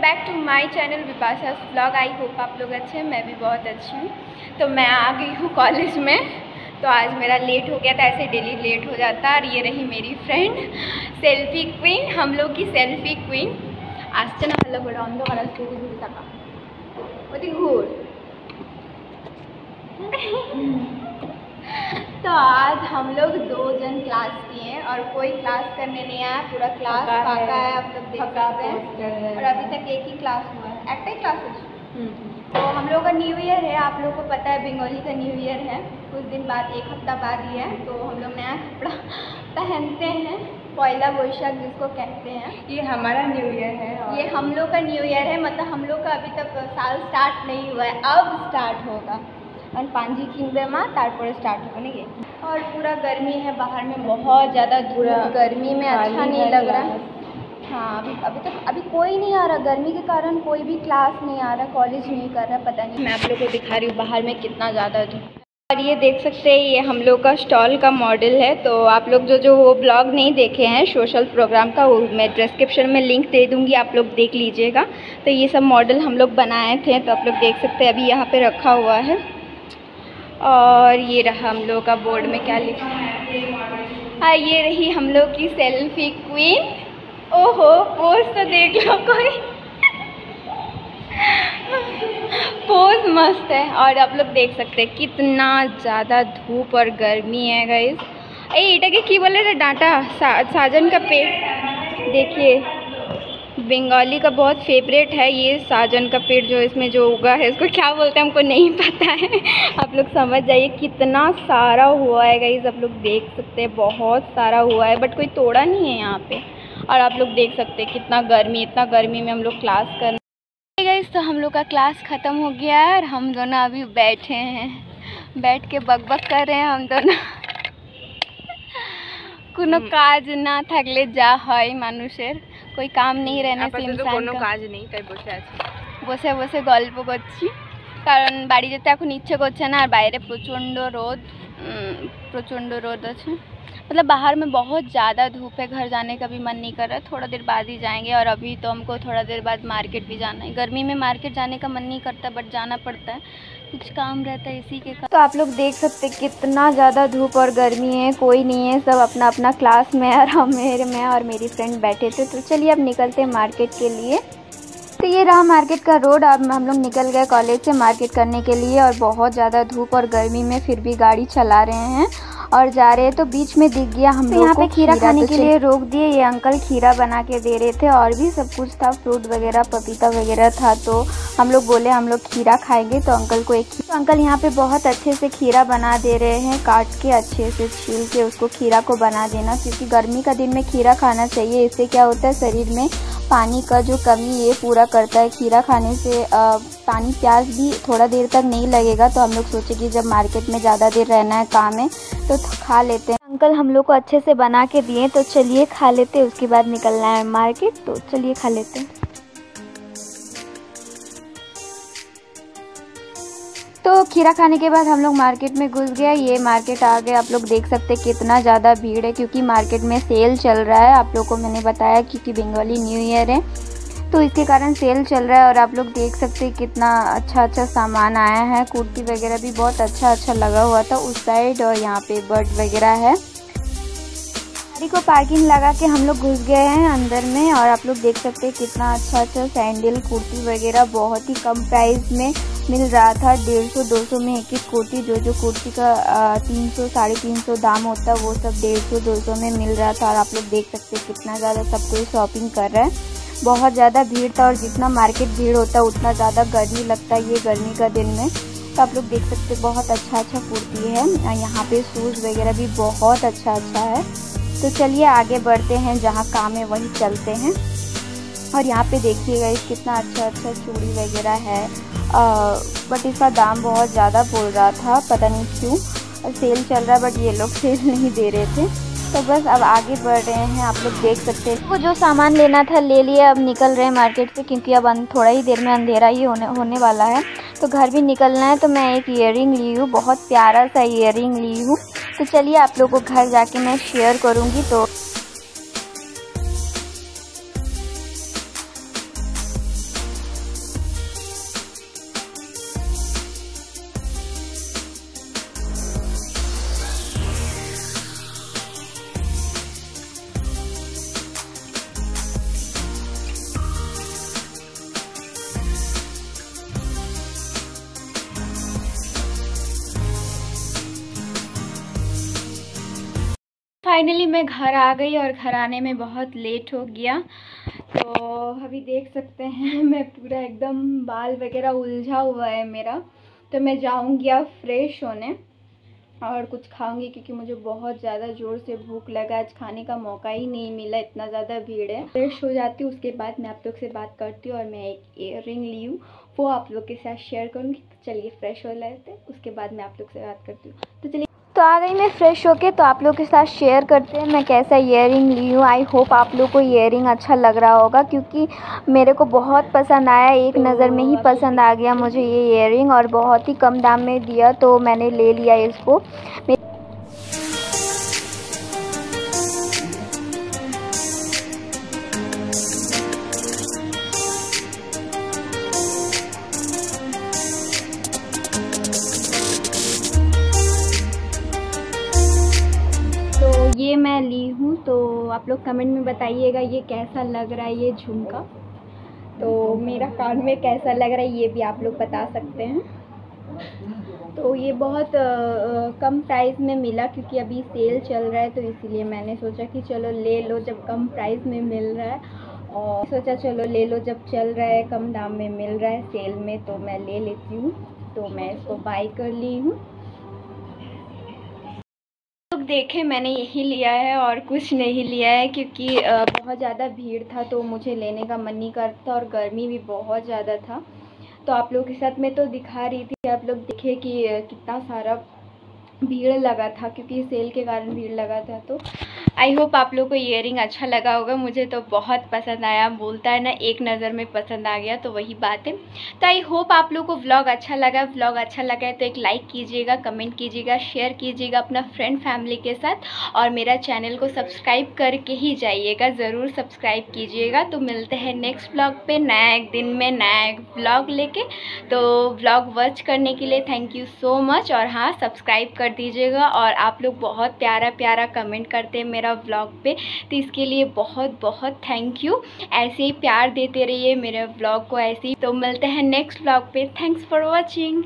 Back to my channel Vipasha blog I hope आप लोग अच्छे हैं, मैं भी बहुत अच्छी हूँ। तो मैं आ गई हूँ कॉलेज में। तो आज मेरा लेट हो गया था, ऐसे डेली लेट हो जाता और ये रही मेरी फ्रेंड सेल्फी क्वीन हम लोग की सेल्फी क्वीन आज तो ना हम लोग बड़ा और घूर तक घूर तो आज हम लोग दो जन क्लास किए हैं और कोई क्लास करने नहीं आया पूरा क्लास है। आप लोग देख सकते हैं। और अभी तक एक ही क्लास हुआ है। एक ही? क्लास है तो हम लोग का न्यू ईयर है आप लोग को पता है बंगाली का न्यू ईयर है। कुछ दिन बाद एक हफ़्ता बाद ही है तो हम लोग नया कपड़ा पहनते हैं पहला वैशाख जिसको कहते हैं। ये हमारा न्यू ईयर है और ये हम लोग का न्यू ईयर है मतलब हम लोग का अभी तक साल स्टार्ट नहीं हुआ है अब स्टार्ट होगा। और पांजी किनबे माँ तारपर स्टार्ट होगा नहीं और पूरा गर्मी है बाहर में बहुत ज़्यादा गर्मी में अच्छा नहीं लग रहा। है। हाँ अभी अभी तक अभी कोई नहीं आ रहा। गर्मी के कारण कोई भी क्लास नहीं आ रहा कॉलेज नहीं कर रहा पता नहीं। मैं आप लोग को दिखा रही हूँ बाहर में कितना ज़्यादा धूप। और ये देख सकते हैं ये हम लोग का स्टॉल का मॉडल है। तो आप लोग जो जो वो ब्लॉग नहीं देखे हैं सोशल प्रोग्राम का वो मैं डिस्क्रिप्शन में लिंक दे दूँगी आप लोग देख लीजिएगा। तो ये सब मॉडल हम लोग बनाए थे तो आप लोग देख सकते हैं अभी यहाँ पे रखा हुआ है। और ये रहा हम लोग का बोर्ड में क्या लिखा है? हाँ ये रही हम लोग की सेल्फी क्वीन ओहो पोज तो देख लो कोई. पोज मस्त है. और आप लोग देख सकते हैं कितना ज़्यादा धूप और गर्मी है गई ए इटा के की बोले डाटा? सा, साजन का पेड़ देखिए. बंगाली का बहुत फेवरेट है ये साजन का पेड़ जो इसमें जो उगा है इसको क्या बोलते हैं हमको नहीं पता है आप लोग समझ जाइए कितना सारा हुआ है गाइस आप लोग देख सकते हैं बहुत सारा हुआ है बट कोई तोड़ा नहीं है यहाँ पे और आप लोग देख सकते हैं कितना गर्मी इतना गर्मी में हम लोग क्लास कर गाइस तो हम लोग का क्लास ख़त्म हो गया है और हम दोनों अभी बैठे हैं बैठ के बकबक कर रहे हैं हम दोनों কোনো কাজ না থাকলে যা হয় মানুষের কই কাম নেই রেনেছি কোনো কাজ নেই তাই বসে আছি বসে বসে গল্প করছি। কারণ বাড়ি যেতে এখন ইচ্ছে করছে না আর বাইরে প্রচণ্ড রোদ। প্রচণ্ড রোদ আছে। मतलब बाहर में बहुत ज़्यादा धूप है, घर जाने का भी मन नहीं कर रहा थोड़ा देर बाद ही जाएँगे और अभी तो हमको थोड़ा देर बाद मार्केट भी जाना है। गर्मी में मार्केट जाने का मन नहीं करता, बट जाना पड़ता है। कुछ काम रहता है इसी के तो आप लोग देख सकते कितना ज़्यादा धूप और गर्मी है, कोई नहीं है, सब अपना अपना क्लास में और हम मेरे, मैं और मेरी फ्रेंड बैठे थे। तो चलिए अब निकलते हैं मार्केट के लिए। तो ये रहा मार्केट का रोड अब हम लोग निकल गए कॉलेज से मार्केट करने के लिए और बहुत ज़्यादा धूप और गर्मी में फिर भी गाड़ी चला रहे हैं। और जा रहे हैं तो बीच में दिख गया हम तो लोग यहाँ पे खीरा खाने तो के लिए रोक दिए ये अंकल खीरा बना के दे रहे थे और भी सब कुछ था फ्रूट वगैरह पपीता वगैरह था तो हम लोग बोले हम लोग खीरा खाएँगे तो अंकल को एक तो अंकल यहाँ पे बहुत अच्छे से खीरा बना दे रहे हैं काट के अच्छे से छील के उसको खीरा को बना देना क्योंकि गर्मी का दिन में खीरा खाना चाहिए इससे क्या होता है शरीर में पानी का जो कमी ये पूरा करता है खीरा खाने से पानी प्यास भी थोड़ा देर तक नहीं लगेगा तो हम लोग सोचे कि जब मार्केट में ज़्यादा देर रहना है काम है तो खा लेते हैं। अंकल हम लोग को अच्छे से बना के दिए तो चलिए खा लेते हैं, उसके बाद निकलना है मार्केट तो चलिए खा लेते हैं। खीरा खाने के बाद हम लोग मार्केट में घुस गए। ये मार्केट आ गए आप लोग देख सकते कितना ज़्यादा भीड़ है, क्योंकि मार्केट में सेल चल रहा है। आप लोग को मैंने बताया क्योंकि बंगाली न्यू ईयर है। तो इसके कारण सेल चल रहा है और आप लोग देख सकते हैं कितना अच्छा अच्छा सामान आया है। कुर्ती वगैरह भी बहुत अच्छा अच्छा लगा हुआ था उस साइड और यहाँ पे बर्ड वगैरह है। गाड़ी को पार्किंग लगा के हम लोग घुस गए हैं अंदर में और आप लोग देख सकते हैं कितना अच्छा अच्छा सैंडल कुर्ती वगैरह बहुत ही कम प्राइस में मिल रहा था। डेढ़ सौ, दो सौ में एक एक कुर्ती जो जो कुर्ती का तीन सौ, साढ़े तीन सौ दाम होता है वो सब डेढ़ सौ, दो सौ में मिल रहा था और आप लोग देख सकते हैं कितना ज़्यादा सब कोई शॉपिंग कर रहा है। बहुत ज़्यादा भीड़ था और जितना मार्केट भीड़ होता है उतना ज़्यादा गर्मी लगता है ये गर्मी का दिन में। तो आप लोग देख सकते बहुत अच्छा अच्छा कुर्ती है। यहाँ पे शूज़ वगैरह भी बहुत अच्छा अच्छा है। तो चलिए आगे बढ़ते हैं, जहाँ काम है वहीं चलते हैं। और यहाँ पे देखिएगा, कितना अच्छा अच्छा चूड़ी वगैरह है। बट इसका दाम बहुत ज़्यादा बोल रहा था, पता नहीं क्यों। सेल चल रहा बट ये लोग सेल नहीं दे रहे थे। तो बस अब आगे बढ़ रहे हैं, आप लोग देख सकते हैं। वो जो सामान लेना था, ले लिए, अब निकल रहे हैं मार्केट से, क्योंकि अब थोड़ा ही देर में अंधेरा ही होने होने वाला है। तो घर भी निकलना है तो मैं एक इयर ली हूँ, बहुत प्यारा सा इयर ली हूँ। तो चलिए आप लोगों को घर जाके मैं शेयर करूँगी तो फाइनली मैं घर आ गई और घर आने में बहुत लेट हो गया। तो अभी देख सकते हैं, मैं पूरा एकदम बाल वगैरह उलझा हुआ है मेरा। तो मैं जाऊँगी अब फ्रेश होने और कुछ खाऊँगी क्योंकि मुझे बहुत ज़्यादा ज़ोर से भूख लगा। आज खाने का मौका ही नहीं मिला, इतना ज़्यादा भीड़ है। फ्रेश हो जाती हूँ, उसके बाद मैं आप लोग से बात करती हूँ और मैं एक इयर रिंग ली हूँ, वो आप लोग के साथ शेयर करूँगी। तो चलिए फ्रेश हो लेते उसके बाद मैं आप लोग से बात करती हूँ। तो चलिए तो आ गई, मैं फ़्रेश होके तो आप लोग के साथ शेयर करते हैं, मैं कैसा इयर रिंग ली हूँ। आई होप आप लोग को इयर रिंग अच्छा लग रहा होगा, क्योंकि मेरे को बहुत पसंद आया, एक नज़र में ही पसंद आ गया मुझे ये इयर रिंग और बहुत ही कम दाम में दिया तो मैंने ले लिया इसको। ये मैं ली हूँ तो आप लोग कमेंट में बताइएगा ये कैसा लग रहा है ये झुमका तो मेरा कान में कैसा लग रहा है ये भी आप लोग बता सकते हैं। तो ये बहुत आ, कम प्राइस में मिला क्योंकि अभी सेल चल रहा है तो इसीलिए मैंने सोचा कि चलो ले लो जब कम प्राइस में मिल रहा है। और सोचा चलो ले लो जब चल रहा है कम दाम में मिल रहा है सेल में तो मैं ले लेती हूँ। तो मैं इसको बाई कर ली हूँ। देखे मैंने यही लिया है और कुछ नहीं लिया है क्योंकि बहुत ज़्यादा भीड़ था तो मुझे लेने का मन नहीं करता और गर्मी भी बहुत ज़्यादा था। तो आप लोग के साथ मैं तो दिखा रही थी, आप लोग देखे कि कितना सारा भीड़ लगा था क्योंकि सेल के कारण भीड़ लगा था तो। आई होप आप लोग को इयर अच्छा लगा होगा। मुझे तो बहुत पसंद आया। बोलता है ना, एक नज़र में पसंद आ गया तो वही बात है। तो आई होप आप लोग को व्लॉग अच्छा लगा। व्लॉग अच्छा लगा है तो एक लाइक कीजिएगा कमेंट कीजिएगा शेयर कीजिएगा अपना फ्रेंड फैमिली के साथ और मेरा चैनल को सब्सक्राइब करके ही जाइएगा। ज़रूर सब्सक्राइब कीजिएगा। तो मिलते हैं नेक्स्ट ब्लॉग पर नया एक दिन में नया एक ब्लॉग लेके। तो ब्लॉग वॉच करने के लिए थैंक यू सो मच और हाँ सब्सक्राइब कर दीजिएगा और आप लोग बहुत प्यारा प्यारा कमेंट करते हैं मेरा व्लॉग पे। तो इसके लिए बहुत बहुत थैंक यू ऐसे ही प्यार देते रहिए मेरे ब्लॉग को, ऐसे ही। तो मिलते हैं नेक्स्ट ब्लॉग पे। Thanks for watching